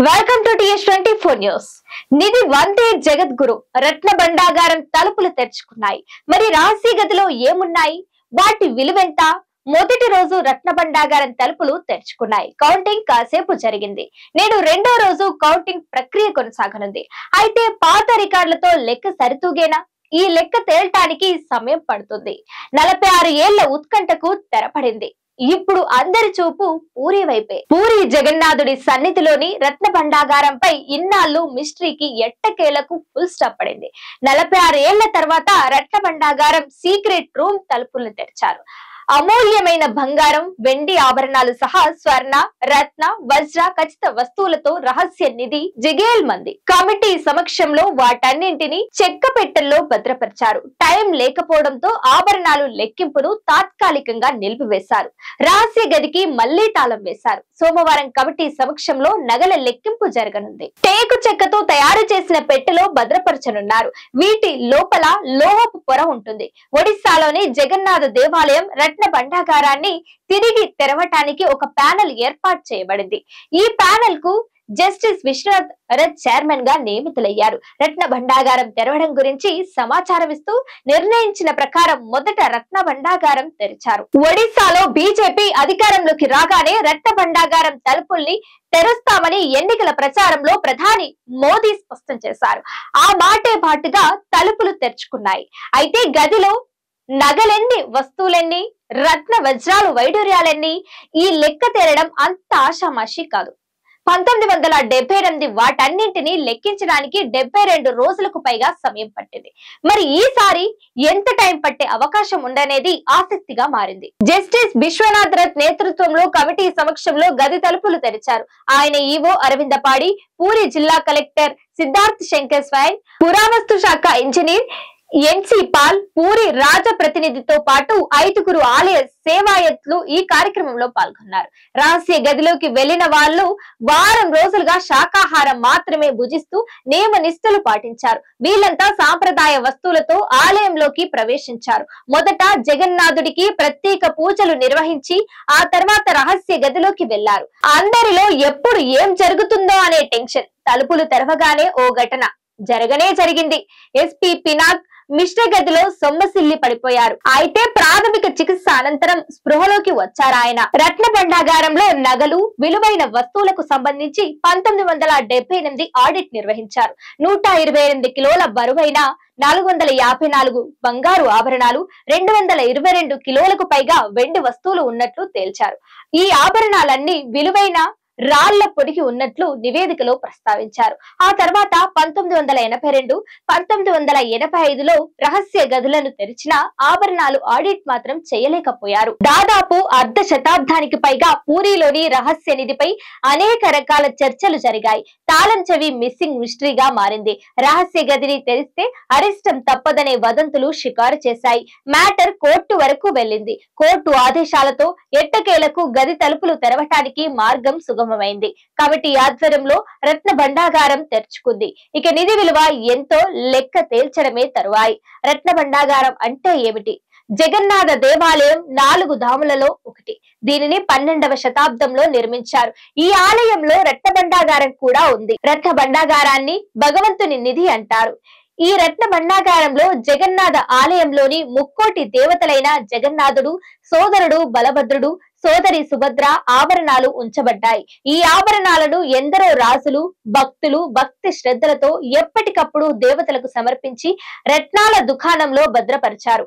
Welcome to TS twenty four news నిధి వందే జగద్గురు. రత్న బండాగారం తలుపులు తెరుచుకున్నాయి. మరి రహస్య గదిలో ఏమున్నాయి? వాటి విలువెంత? మొదటి రోజు రత్న బండాగారం తలుపులు తెరుచుకున్నాయి. కౌంటింగ్ కాసేపు జరిగింది. నేడు రెండో రోజు కౌంటింగ్ ప్రక్రియ కొనసాగనుంది. అయితే పాత రికార్డులతో లెక్క సరితూగేనా? ఈ లెక్క తేల్టానికి సమయం పడుతుంది. నలభై ఆరు ఏళ్ళ ఉత్కంఠకు తెరపడింది. ఇప్పుడు అందరి చూపు పూరి వైపే. పూరి జగన్నాథుడి సన్నిధిలోని రత్న భండాగారంపై ఇన్నాళ్ళు మిస్టరీకి ఎట్టకేలకు ఫుల్ స్టాప్ పడింది. నలభై ఆరు ఏళ్ళ తర్వాత రత్న భండాగారం సీక్రెట్ రూమ్ తలుపులను తెరిచారు. అమూల్యమైన బంగారం వెండి ఆభరణాలు సహా స్వర్ణ రత్న వజ్ర ఖచ్చిత వస్తువులతో రహస్య నిధి జిగేల్ మంది. కమిటీ సమక్షంలో వాటన్నింటినీ చెక్క పెట్టెల్లో భద్రపరిచారు. టైం లేకపోవడంతో ఆభరణాలు లెక్కింపును తాత్కాలికంగా నిలిపివేశారు. రహస్య గదికి మళ్ళీ తాళం వేశారు. సోమవారం కమిటీ సమక్షంలో నగల లెక్కింపు జరగనుంది. టేకు చెక్కతో తయారు చేసిన పెట్టెలో భద్రపరచనున్నారు. వీటి లోపల లోహపు పొర ఉంటుంది. ఒడిశాలోని జగన్నాథ దేవాలయం రత్న భండాగారాన్ని తిరిగి తెరవటానికి ఒక ప్యానెల్ ఏర్పాటు చేయబడింది. ఈ ప్యానెల్కు జస్టిస్ విశ్వనాథ్ రథ్ చైర్మన్గా నియమితులయ్యారు. రత్న భండాగారం తెరవడం గురించి సమాచారం ఇస్తూ నిర్ణయించిన ప్రకారం మొదట రత్న భండాగారం తెరిచారు. ఒడిశాలో బీజేపీ అధికారంలోకి రాగానే రత్న భండాగారం తలుపుల్ని తెరుస్తామని ఎన్నికల ప్రచారంలో ప్రధాని మోదీ స్పష్టం చేశారు. ఆ మాటే పాటుగా తలుపులు తెరుచుకున్నాయి. అయితే గదిలో నగలెన్ని వస్తువులెన్ని రత్న వజ్రాలు వైడూర్యాలన్నీ ఈ లెక్క తేరడం అంత ఆషామాషి కాదు. పంతొమ్మిది వందల డెబ్బై ఎనిమిది వాటన్నింటినీ లెక్కించడానికి డెబ్బై రెండు రోజులకు పైగా సమయం పట్టింది. మరి ఈసారి ఎంత టైం పట్టే అవకాశం ఉండనేది ఆసక్తిగా మారింది. జస్టిస్ విశ్వనాథ్ రథ్ నేతృత్వంలో కమిటీ సమక్షంలో గది తలుపులు తెరిచారు. ఆయన ఈవో అరవిందపాడి పూరి జిల్లా కలెక్టర్ సిద్ధార్థ్ శంకర్ స్వైన్ పురావస్తు శాఖ ఇంజనీర్ ఎన్సి పాల్ పూరి రాజ ప్రతినిధితో పాటు ఐదుగురు ఆలయ సేవాయత్లు ఈ కార్యక్రమంలో పాల్గొన్నారు. రహస్య గదిలోకి వెళ్ళిన వాళ్ళు వారం రోజులుగా శాకాహారం మాత్రమే భుజిస్తూ నియమ నిష్ఠలు పాటించారు. వీళ్ళంతా సాంప్రదాయ వస్తువులతో ఆలయంలోకి ప్రవేశించారు. మొదట జగన్నాథుడికి ప్రత్యేక పూజలు నిర్వహించి ఆ తర్వాత రహస్య గదిలోకి వెళ్ళారు అందరిలో ఎప్పుడు ఏం జరుగుతుందో అనే టెన్షన్ తలుపులు తెరవగానే ఓ ఘటన జరగనే జరిగింది. ఎస్పీ పినాక్ మిష్ట గదిలో సొమ్మసిల్లి పడిపోయారు. అయితే ప్రాథమిక చికిత్స అనంతరం స్పృహలోకి వచ్చారాయన రత్న భండాగారంలో నగలు విలువైన వస్తువులకు సంబంధించి పంతొమ్మిది వందల డెబ్బై ఎనిమిది ఆడిట్ నిర్వహించారు. నూట ఇరవై ఎనిమిది కిలోల బరువైన నాలుగు వందల యాభై నాలుగు బంగారు ఆభరణాలు రెండు వందల ఇరవై రెండు కిలోలకు పైగా వెండి వస్తువులు ఉన్నట్లు తేల్చారు. ఈ ఆభరణాలన్నీ విలువైన రాళ్ళ పొడిగి ఉన్నట్లు నివేదికలో ప్రస్తావించారు. ఆ తర్వాత పంతొమ్మిది వందల ఎనభై రెండు పంతొమ్మిది వందల ఎనభై ఐదులో రహస్య గదులను తెరిచిన ఆభరణాలు ఆడిట్ మాత్రం చేయలేకపోయారు. దాదాపు అర్ధ శతాబ్దానికి పైగా పూరిలోని రహస్య నిధిపై అనేక రకాల చర్చలు జరిగాయి. తాళం చెవి మిస్సింగ్ మిస్టరీగా మారింది. రహస్య గదిని తెరిస్తే అరిష్టం తప్పదనే వదంతులు షికారు చేశాయి. మ్యాటర్ కోర్టు వరకు వెళ్ళింది. కోర్టు ఆదేశాలతో ఎట్టకేలకు గది తలుపులు తెరవటానికి మార్గం సుగమమైంది కాబట్టి ఈ ఆధ్వర్యంలో రత్న భండాగారం తెరుచుకుంది. ఇక నిధి విలువ ఎంతో లెక్క తేల్చడమే తరువాయి. రత్న భండాగారం అంటే ఏమిటి? జగన్నాథ దేవాలయం నాలుగు ధాములలో ఒకటి. దీనిని పన్నెండవ శతాబ్దంలో నిర్మించారు. ఈ ఆలయంలో రత్న భండాగారం కూడా ఉంది. రత్న భండాగారాన్ని భగవంతుని నిధి అంటారు. ఈ రత్న భండాగారంలో జగన్నాథ ఆలయంలోని ముక్కోటి దేవతలైన జగన్నాథుడు సోదరుడు బలభద్రుడు సోదరి సుభద్ర ఆభరణాలు ఉంచబడ్డాయి. ఈ ఆభరణాలను ఎందరో రాజులు భక్తులు భక్తి శ్రద్ధలతో ఎప్పటికప్పుడు దేవతలకు సమర్పించి రత్నాల దుకాణంలో భద్రపరిచారు.